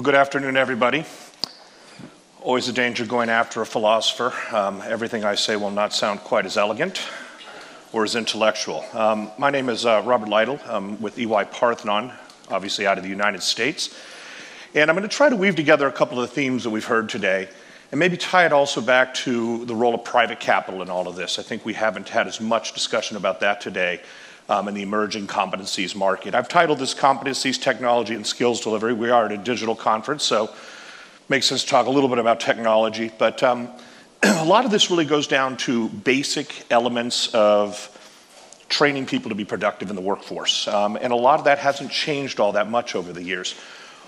Well, good afternoon, everybody. Always a danger going after a philosopher. Um, everything I say will not sound quite as elegant or as intellectual. Um, my name is uh, Robert Lytle I'm with EY Parthenon, obviously out of the United States. And I'm going to try to weave together a couple of the themes that we've heard today and maybe tie it also back to the role of private capital in all of this. I think we haven't had as much discussion about that today um, in the emerging competencies market. I've titled this Competencies, Technology, and Skills Delivery. We are at a digital conference, so makes sense to talk a little bit about technology. But um, a lot of this really goes down to basic elements of training people to be productive in the workforce. Um, and a lot of that hasn't changed all that much over the years.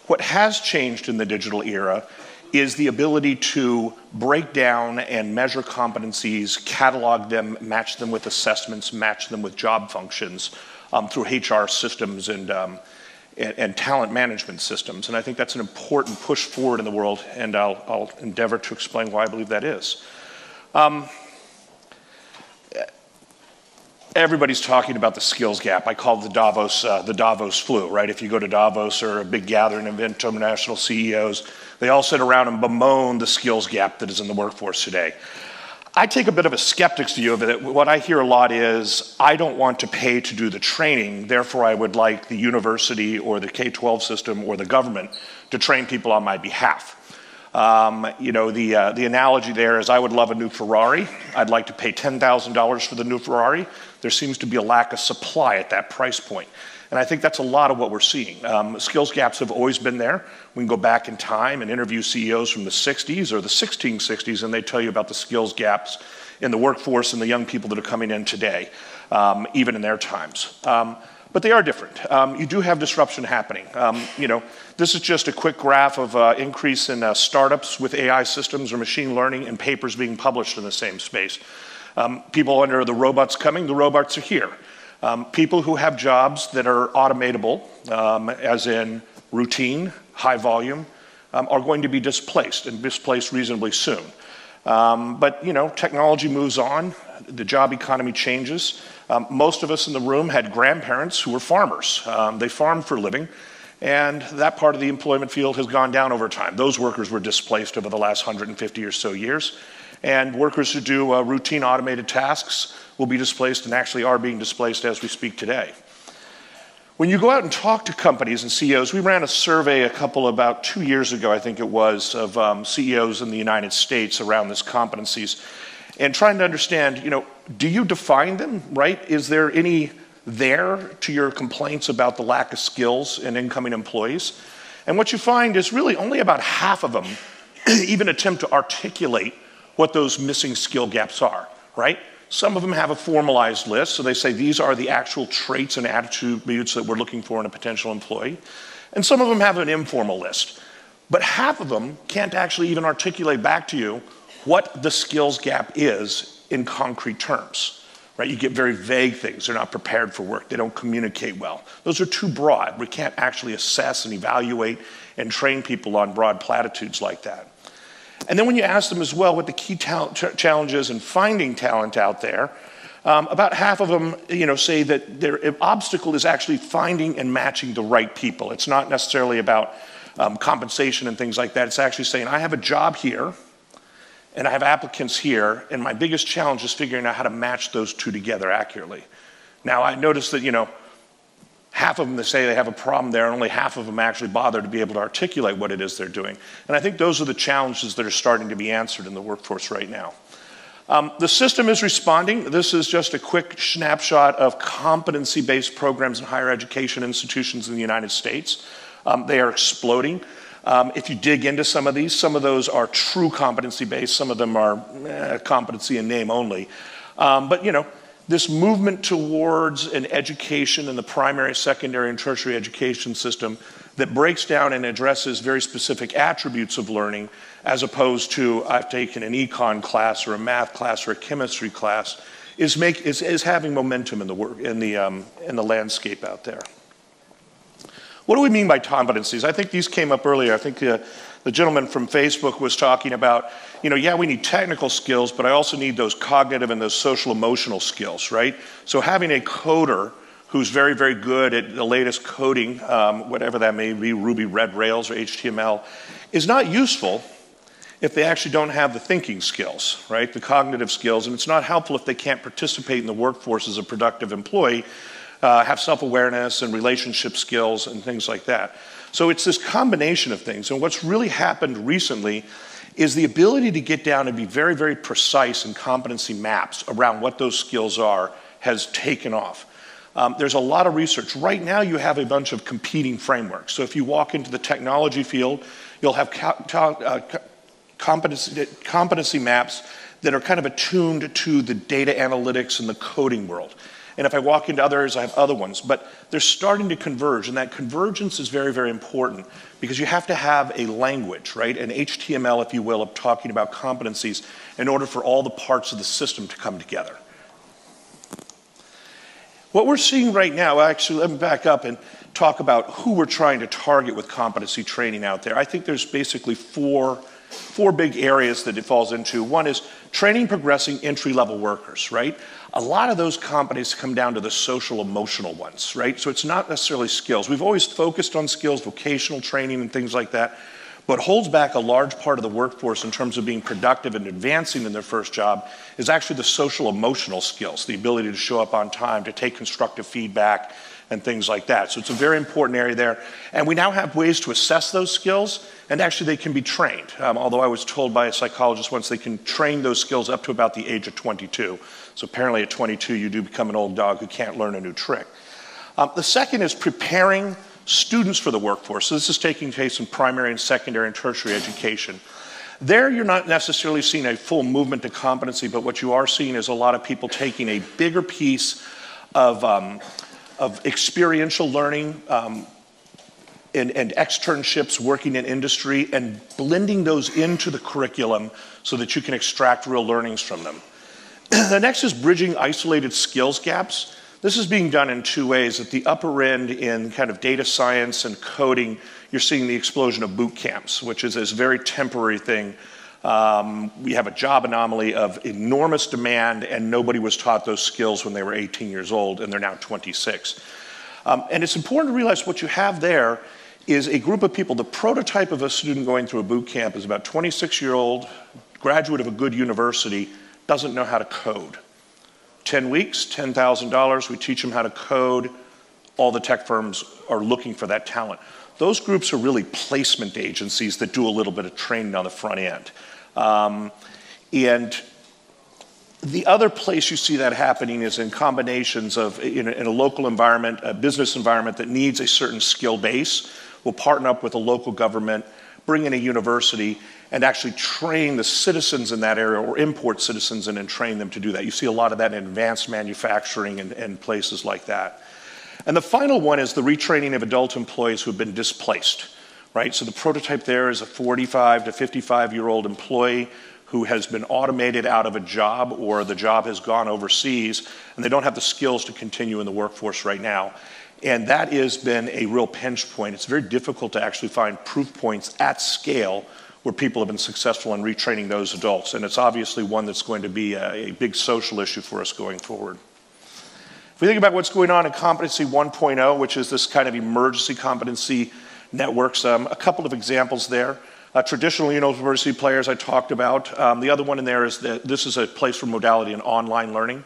What has changed in the digital era is the ability to break down and measure competencies, catalog them, match them with assessments, match them with job functions um, through HR systems and, um, and, and, talent management systems. And I think that's an important push forward in the world, and I'll, I'll endeavor to explain why I believe that is. Um, everybody's talking about the skills gap. I call it the Davos, uh, the Davos flu, right? If you go to Davos or a big gathering of international CEOs, they all sit around and bemoan the skills gap that is in the workforce today. I take a bit of a skeptic's view of it. What I hear a lot is, I don't want to pay to do the training, therefore, I would like the university or the K 12 system or the government to train people on my behalf. Um, you know, the, uh, the analogy there is I would love a new Ferrari. I'd like to pay $10,000 for the new Ferrari. There seems to be a lack of supply at that price point. And I think that's a lot of what we're seeing. Um, skills gaps have always been there. We can go back in time and interview CEOs from the 60s or the 1660s, and they tell you about the skills gaps in the workforce and the young people that are coming in today, um, even in their times. Um, but they are different. Um, you do have disruption happening. Um, you know, this is just a quick graph of uh, increase in uh, startups with AI systems or machine learning and papers being published in the same space. Um, people under the robots coming, the robots are here. Um, people who have jobs that are automatable, um, as in routine, high volume, um, are going to be displaced and displaced reasonably soon. Um, but you know, technology moves on, the job economy changes. Um, most of us in the room had grandparents who were farmers. Um, they farmed for a living, and that part of the employment field has gone down over time. Those workers were displaced over the last 150 or so years. And workers who do uh, routine automated tasks will be displaced and actually are being displaced as we speak today. When you go out and talk to companies and CEOs, we ran a survey a couple about two years ago, I think it was, of um, CEOs in the United States around this competencies and trying to understand, you know, do you define them, right? Is there any there to your complaints about the lack of skills in incoming employees? And what you find is really only about half of them even attempt to articulate what those missing skill gaps are, right? Some of them have a formalized list, so they say these are the actual traits and attributes that we're looking for in a potential employee. And some of them have an informal list. But half of them can't actually even articulate back to you what the skills gap is in concrete terms. Right? You get very vague things. They're not prepared for work. They don't communicate well. Those are too broad. We can't actually assess and evaluate and train people on broad platitudes like that. And then when you ask them as well what the key challenges in finding talent out there, um, about half of them, you know, say that their obstacle is actually finding and matching the right people. It's not necessarily about um, compensation and things like that. It's actually saying, I have a job here, and I have applicants here, and my biggest challenge is figuring out how to match those two together accurately. Now, I noticed that, you know, half of them that say they have a problem there, and only half of them actually bother to be able to articulate what it is they're doing. And I think those are the challenges that are starting to be answered in the workforce right now. Um, the system is responding. This is just a quick snapshot of competency based programs in higher education institutions in the United States. Um, they are exploding. Um, if you dig into some of these, some of those are true competency based, some of them are eh, competency in name only. Um, but, you know, this movement towards an education in the primary, secondary, and tertiary education system that breaks down and addresses very specific attributes of learning, as opposed to I've taken an econ class or a math class or a chemistry class, is, make, is, is having momentum in the, work, in, the, um, in the landscape out there. What do we mean by competencies? I think these came up earlier. I think uh, the gentleman from Facebook was talking about, you know, yeah, we need technical skills, but I also need those cognitive and those social emotional skills, right? So having a coder who's very, very good at the latest coding, um, whatever that may be, Ruby, Red Rails, or HTML, is not useful if they actually don't have the thinking skills, right? The cognitive skills, and it's not helpful if they can't participate in the workforce as a productive employee, uh, have self awareness and relationship skills and things like that. So it's this combination of things. And what's really happened recently is the ability to get down and be very, very precise in competency maps around what those skills are has taken off. Um, there's a lot of research. Right now, you have a bunch of competing frameworks. So if you walk into the technology field, you'll have uh, competency, competency maps that are kind of attuned to the data analytics and the coding world. And if I walk into other areas, I have other ones. But they're starting to converge, and that convergence is very, very important because you have to have a language, right? An HTML, if you will, of talking about competencies in order for all the parts of the system to come together. What we're seeing right now, actually, let me back up and talk about who we're trying to target with competency training out there. I think there's basically four four big areas that it falls into. One is training progressing entry level workers, right? A lot of those competencies come down to the social emotional ones, right? So it's not necessarily skills. We've always focused on skills, vocational training, and things like that. but holds back a large part of the workforce in terms of being productive and advancing in their first job is actually the social emotional skills, the ability to show up on time, to take constructive feedback, and things like that. So it's a very important area there. And we now have ways to assess those skills, and actually they can be trained. Um, although I was told by a psychologist once they can train those skills up to about the age of 22. So apparently at 22, you do become an old dog who can't learn a new trick. Um, the second is preparing students for the workforce. So this is taking place in primary and secondary and tertiary education. There, you're not necessarily seeing a full movement to competency, but what you are seeing is a lot of people taking a bigger piece of um, of experiential learning um, and, and, externships working in industry and blending those into the curriculum so that you can extract real learnings from them. the next is bridging isolated skills gaps. This is being done in two ways. At the upper end, in kind of data science and coding, you're seeing the explosion of boot camps, which is this very temporary thing we have a job anomaly of enormous demand, and nobody was taught those skills when they were 18 years old, and they're now 26. Um, and it's important to realize what you have there is a group of people. The prototype of a student going through a boot camp is about 26 year old, graduate of a good university, doesn't know how to code. 10 weeks, $10,000, we teach them how to code. All the tech firms are looking for that talent. Those groups are really placement agencies that do a little bit of training on the front end. Um, and the other place you see that happening is in combinations of in a, in a, local environment, a business environment that needs a certain skill base. We'll partner up with a local government, bring in a university, and actually train the citizens in that area or import citizens in and train them to do that. You see a lot of that in advanced manufacturing and, and places like that. And the final one is the retraining of adult employees who have been displaced right? So the prototype there is a 45 to 55 year old employee who has been automated out of a job or the job has gone overseas and they don't have the skills to continue in the workforce right now. And that has been a real pinch point. It's very difficult to actually find proof points at scale where people have been successful in retraining those adults. And it's obviously one that's going to be a, a big social issue for us going forward. We think about what's going on in Competency 1.0, which is this kind of emergency competency networks. Um, a couple of examples there. Uh, traditional university players I talked about. Um, the other one in there is that this is a place for modality and online learning.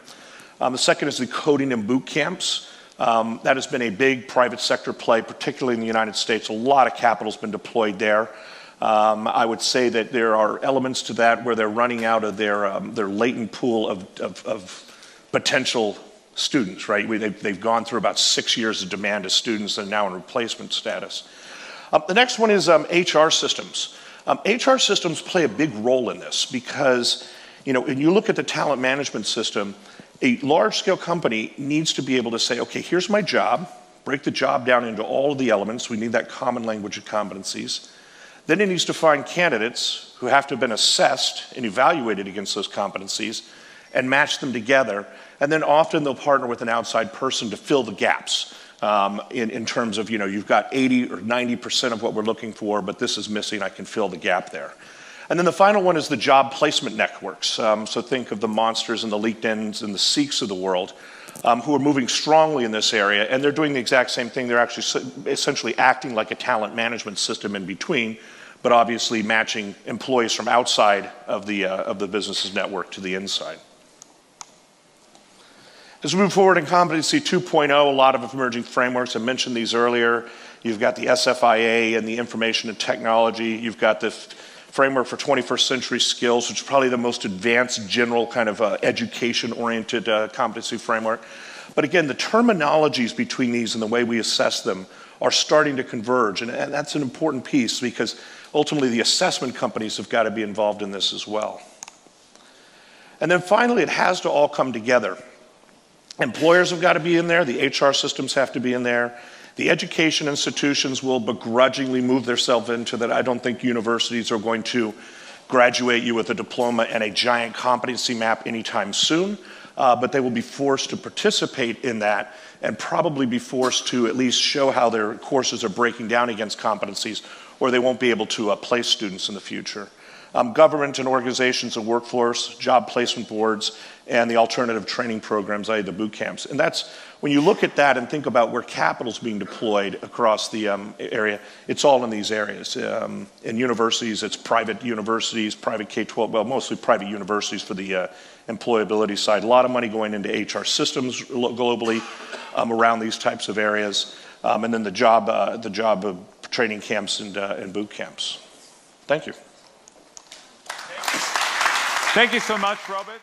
Um, the second is the coding and boot camps. Um, that has been a big private sector play, particularly in the United States. A lot of capital has been deployed there. Um, I would say that there are elements to that where they're running out of their, um, their latent pool of, of, of potential students, right? We, they've, they've, gone through about six years of demand as students and now in replacement status. Um, the next one is um, HR systems. Um, HR systems play a big role in this because, you know, when you look at the talent management system, a large scale company needs to be able to say, okay, here's my job, break the job down into all of the elements. We need that common language of competencies. Then it needs to find candidates who have to have been assessed and evaluated against those competencies and match them together. And then often they'll partner with an outside person to fill the gaps um, in, in terms of, you know, you've got 80 or 90% of what we're looking for, but this is missing. I can fill the gap there. And then the final one is the job placement networks. Um, so think of the monsters and the LinkedIn's and the Seeks of the world. um, who are moving strongly in this area, and they're doing the exact same thing. They're actually essentially acting like a talent management system in between, but obviously matching employees from outside of the, uh, of the business's network to the inside. As we move forward in Competency 2.0, a lot of emerging frameworks, I mentioned these earlier. You've got the SFIA and the information and technology. You've got the framework for 21st century skills, which is probably the most advanced general kind of uh, education oriented uh, competency framework. But again, the terminologies between these and the way we assess them are starting to converge. And, and that's an important piece because ultimately the assessment companies have got to be involved in this as well. And then finally, it has to all come together. Employers have got to be in there, the HR systems have to be in there. The education institutions will begrudgingly move themselves into that. I don't think universities are going to graduate you with a diploma and a giant competency map anytime soon, uh, but they will be forced to participate in that and probably be forced to at least show how their courses are breaking down against competencies, or they won't be able to uh, place students in the future um, government and organizations and workforce, job placement boards, and the alternative training programs, i.e. the boot camps. And that's, when you look at that and think about where capital is being deployed across the um, area, it's all in these areas. Um, in universities, it's private universities, private K-12, well, mostly private universities for the uh, employability side. A lot of money going into HR systems globally um, around these types of areas. Um, and then the job, uh, the job training camps and, uh, and boot camps. Thank you. Thank you so much, Robert.